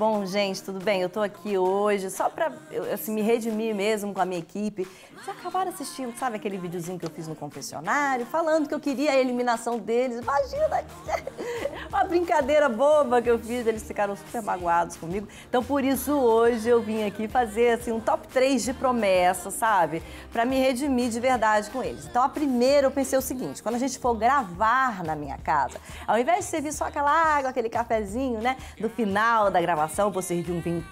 Bom, gente, tudo bem? Eu tô aqui hoje só pra assim, me redimir mesmo com a minha equipe. Vocês acabaram assistindo, sabe aquele videozinho que eu fiz no confessionário, falando que eu queria a eliminação deles. Imagina! Uma brincadeira boba que eu fiz, eles ficaram super magoados comigo. Então, por isso, hoje eu vim aqui fazer assim, um top 3 de promessas, sabe? Pra me redimir de verdade com eles. Então, a primeira eu pensei o seguinte: quando a gente for gravar na minha casa, ao invés de servir só aquela água, aquele cafezinho, né, do final da gravação, vou servir um vinho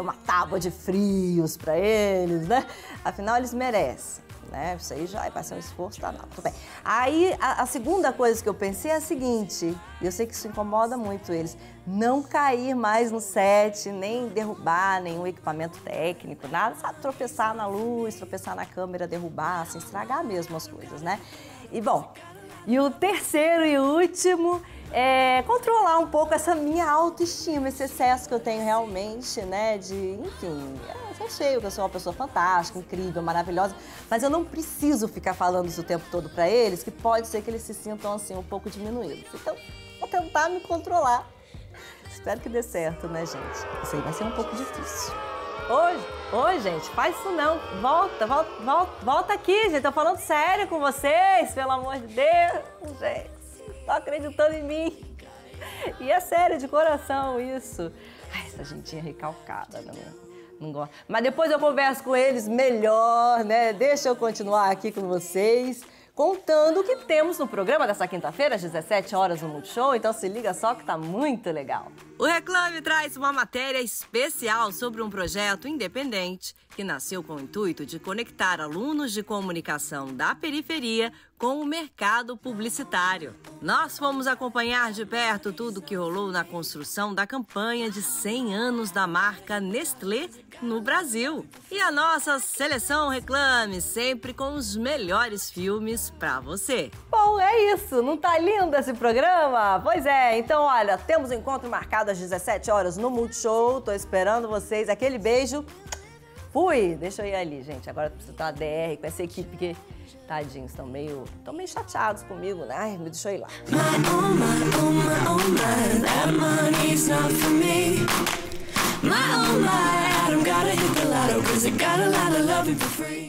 uma tábua de frios para eles, né? Afinal, eles merecem. Né? Isso aí já vai ser um esforço danado. Tudo bem. Aí, a, a, segunda coisa que eu pensei é a seguinte, e eu sei que isso incomoda muito eles, não cair mais no set, nem derrubar nenhum equipamento técnico, nada, sabe? Tropeçar na luz, tropeçar na câmera, derrubar, assim, estragar mesmo as coisas, né? E, bom, e o terceiro e último é, controlar um pouco essa minha autoestima, esse excesso que eu tenho realmente, né? De, enfim, eu sei que eu sou uma pessoa fantástica, incrível, maravilhosa, mas eu não preciso ficar falando isso o tempo todo para eles, que pode ser que eles se sintam assim um pouco diminuídos. Então, vou tentar me controlar. Espero que dê certo, né, gente? Isso aí vai ser um pouco difícil. Hoje, oi, gente, faz isso não. Volta, volta, volta, volta aqui, gente. Tô falando sério com vocês, pelo amor de Deus, gente tô acreditando em mim. E é sério, de coração isso. Ai, essa gentinha recalcada, né? Não gosto. Mas depois eu converso com eles melhor, né? Deixa eu continuar aqui com vocês contando o que temos no programa dessa quinta-feira, às 17 horas no Multishow. Então se liga só que tá muito legal. O Reclame traz uma matéria especial sobre um projeto independente que nasceu com o intuito de conectar alunos de comunicação da periferia com o mercado publicitário. Nós fomos acompanhar de perto tudo que rolou na construção da campanha de 100 anos da marca Nestlé no Brasil. E a nossa seleção Reclame, sempre com os melhores filmes para você. Bom, é isso. Não tá lindo esse programa? Pois é. Então, olha, temos um encontro marcado às 17 horas no Multishow. Tô esperando vocês. Aquele beijo. Fui! Deixa eu ir ali, gente. Agora preciso estar DR com essa equipe que, tadinhos, estão meio, estão meio chateados comigo, né? Ai, me deixa eu ir lá. My oh my, I don't gotta hit the lotto, cause I got a lot of love for free.